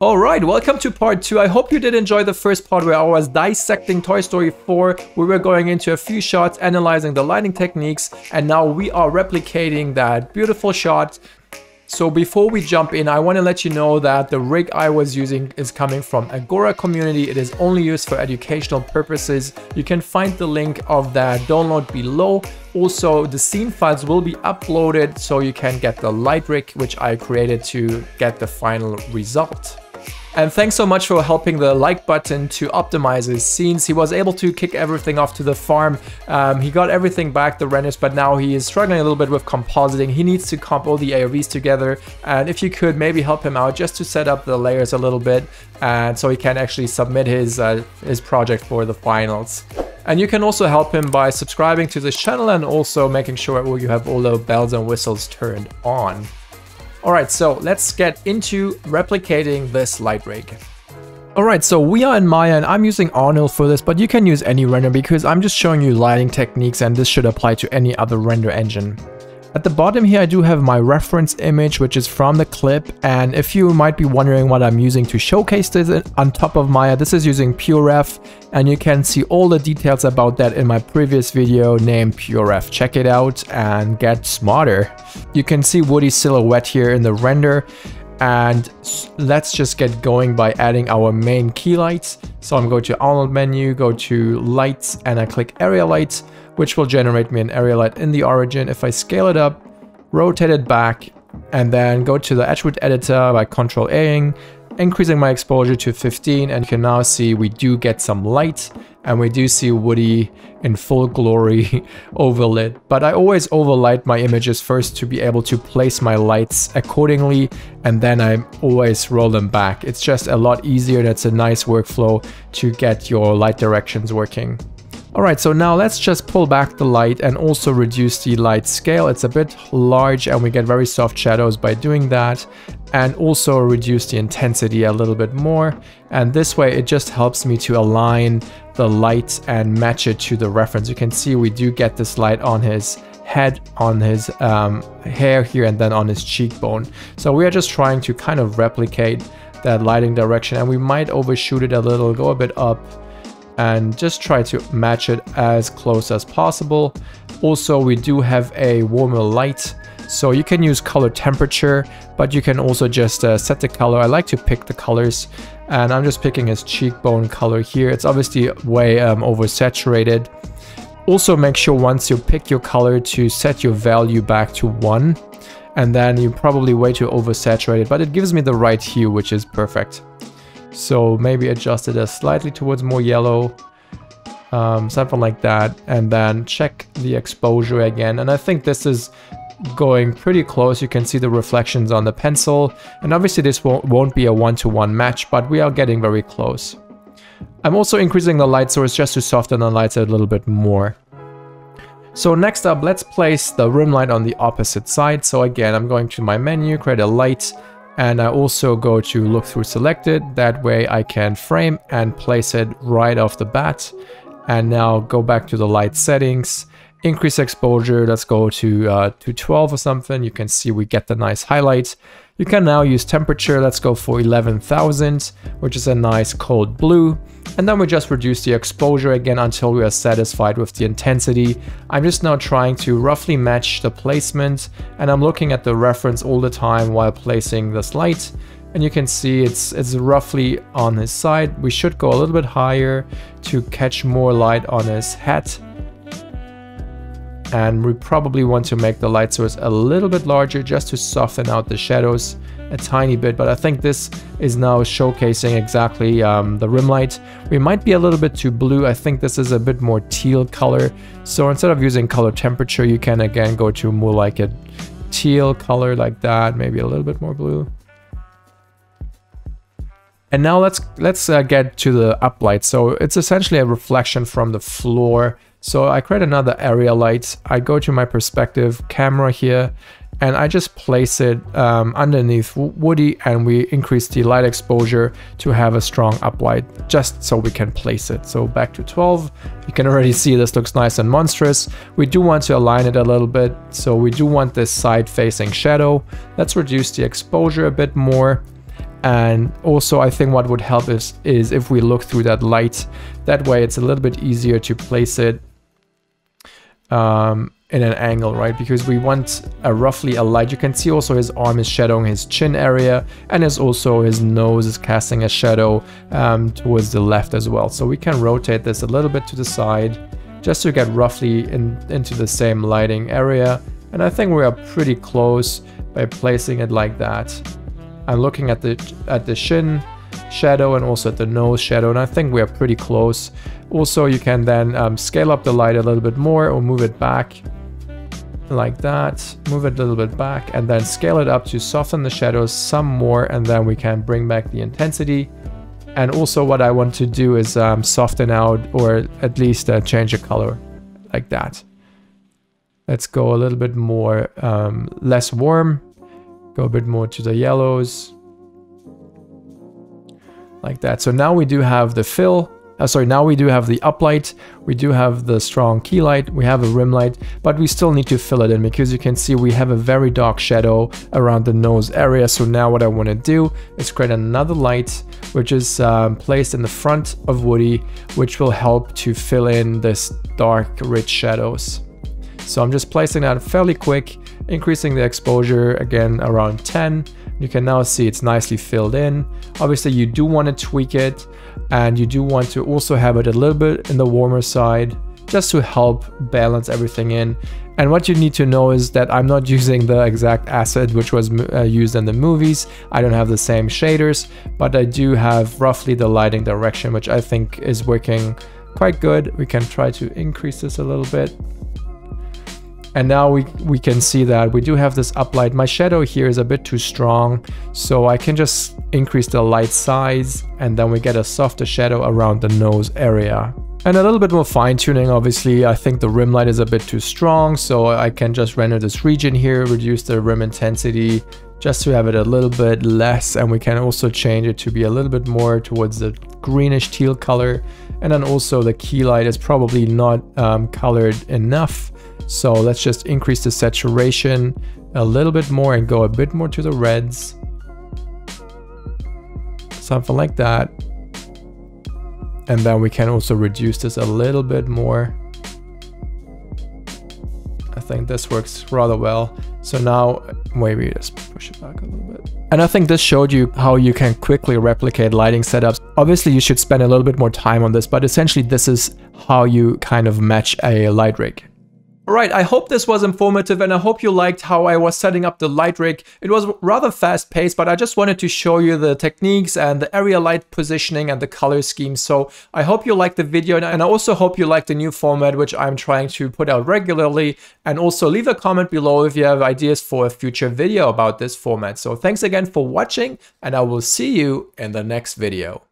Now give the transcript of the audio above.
Alright, welcome to part 2. I hope you did enjoy the first part where I was dissecting Toy Story 4. We were going into a few shots, analyzing the lighting techniques, and now we are replicating that beautiful shot so before we jump in, I want to let you know that the rig I was using is coming from Agora community. It is only used for educational purposes. You can find the link of that download below. Also, the scene files will be uploaded so you can get the light rig which I created to get the final result. And thanks so much for helping the like button to optimize his scenes. He was able to kick everything off to the farm. Um, he got everything back, the renders, but now he is struggling a little bit with compositing. He needs to comp all the AOVs together. And if you could maybe help him out just to set up the layers a little bit and so he can actually submit his, uh, his project for the finals. And you can also help him by subscribing to this channel and also making sure you have all the bells and whistles turned on. Alright, so let's get into replicating this light rig. Alright, so we are in Maya and I'm using Arnold for this, but you can use any render because I'm just showing you lighting techniques and this should apply to any other render engine. At the bottom here I do have my reference image which is from the clip and if you might be wondering what I'm using to showcase this uh, on top of Maya, this is using PureRef and you can see all the details about that in my previous video named PureRef. Check it out and get smarter. You can see Woody's silhouette here in the render and let's just get going by adding our main key lights. So I'm going to Arnold menu, go to lights and I click area lights which will generate me an area light in the origin. If I scale it up, rotate it back, and then go to the attribute editor by Control A, increasing my exposure to 15, and you can now see we do get some light, and we do see Woody in full glory overlit. But I always overlight my images first to be able to place my lights accordingly, and then I always roll them back. It's just a lot easier, that's a nice workflow to get your light directions working. Alright, so now let's just pull back the light and also reduce the light scale. It's a bit large and we get very soft shadows by doing that. And also reduce the intensity a little bit more. And this way it just helps me to align the light and match it to the reference. You can see we do get this light on his head, on his um, hair here, and then on his cheekbone. So we are just trying to kind of replicate that lighting direction and we might overshoot it a little, go a bit up and just try to match it as close as possible. Also, we do have a warmer light, so you can use color temperature, but you can also just uh, set the color. I like to pick the colors, and I'm just picking his cheekbone color here. It's obviously way um, oversaturated. Also make sure once you pick your color to set your value back to 1, and then you're probably way too oversaturated, but it gives me the right hue, which is perfect. So maybe adjust it as slightly towards more yellow, um, something like that. And then check the exposure again. And I think this is going pretty close. You can see the reflections on the pencil. And obviously this won't, won't be a one-to-one -one match, but we are getting very close. I'm also increasing the light source just to soften the lights a little bit more. So next up, let's place the rim light on the opposite side. So again, I'm going to my menu, create a light, and I also go to look through selected. That way I can frame and place it right off the bat. And now go back to the light settings, increase exposure. Let's go to, uh, to 12 or something. You can see we get the nice highlights. You can now use temperature. Let's go for 11,000, which is a nice cold blue. And then we just reduce the exposure again until we are satisfied with the intensity. I'm just now trying to roughly match the placement and I'm looking at the reference all the time while placing this light. And you can see it's, it's roughly on his side. We should go a little bit higher to catch more light on his head and we probably want to make the light source a little bit larger just to soften out the shadows a tiny bit but I think this is now showcasing exactly um, the rim light. We might be a little bit too blue. I think this is a bit more teal color. So instead of using color temperature you can again go to more like a teal color like that maybe a little bit more blue. And now let's let's uh, get to the uplight. So it's essentially a reflection from the floor so I create another area light. I go to my perspective camera here and I just place it um, underneath Woody and we increase the light exposure to have a strong uplight just so we can place it. So back to 12, you can already see this looks nice and monstrous. We do want to align it a little bit. So we do want this side facing shadow. Let's reduce the exposure a bit more And also I think what would help is, is if we look through that light. That way it's a little bit easier to place it um, in an angle, right? Because we want a roughly a light. You can see also his arm is shadowing his chin area and is also his nose is casting a shadow um, towards the left as well. So we can rotate this a little bit to the side just to get roughly in, into the same lighting area. And I think we are pretty close by placing it like that. I'm looking at the at the shin shadow and also at the nose shadow and I think we are pretty close. Also you can then um, scale up the light a little bit more or move it back like that, move it a little bit back and then scale it up to soften the shadows some more and then we can bring back the intensity. And also what I want to do is um, soften out or at least uh, change the color like that. Let's go a little bit more um, less warm, go a bit more to the yellows like that. So now we do have the fill uh, sorry, now we do have the uplight, we do have the strong key light, we have a rim light, but we still need to fill it in because you can see we have a very dark shadow around the nose area. So now what I want to do is create another light, which is um, placed in the front of Woody, which will help to fill in this dark, rich shadows. So I'm just placing that fairly quick, increasing the exposure again around 10. You can now see it's nicely filled in. Obviously you do want to tweak it and you do want to also have it a little bit in the warmer side just to help balance everything in. And what you need to know is that I'm not using the exact asset which was uh, used in the movies. I don't have the same shaders, but I do have roughly the lighting direction, which I think is working quite good. We can try to increase this a little bit. And now we, we can see that we do have this uplight. My shadow here is a bit too strong, so I can just increase the light size and then we get a softer shadow around the nose area. And a little bit more fine tuning, obviously. I think the rim light is a bit too strong, so I can just render this region here, reduce the rim intensity, just to have it a little bit less. And we can also change it to be a little bit more towards the greenish teal color. And then also the key light is probably not um, colored enough. So let's just increase the saturation a little bit more and go a bit more to the reds. Something like that. And then we can also reduce this a little bit more. I think this works rather well. So now maybe just push it back a little bit. And I think this showed you how you can quickly replicate lighting setups. Obviously you should spend a little bit more time on this, but essentially this is how you kind of match a light rig. Alright, I hope this was informative and I hope you liked how I was setting up the light rig. It was rather fast paced, but I just wanted to show you the techniques and the area light positioning and the color scheme. So I hope you liked the video and I also hope you liked the new format which I'm trying to put out regularly. And also leave a comment below if you have ideas for a future video about this format. So thanks again for watching and I will see you in the next video.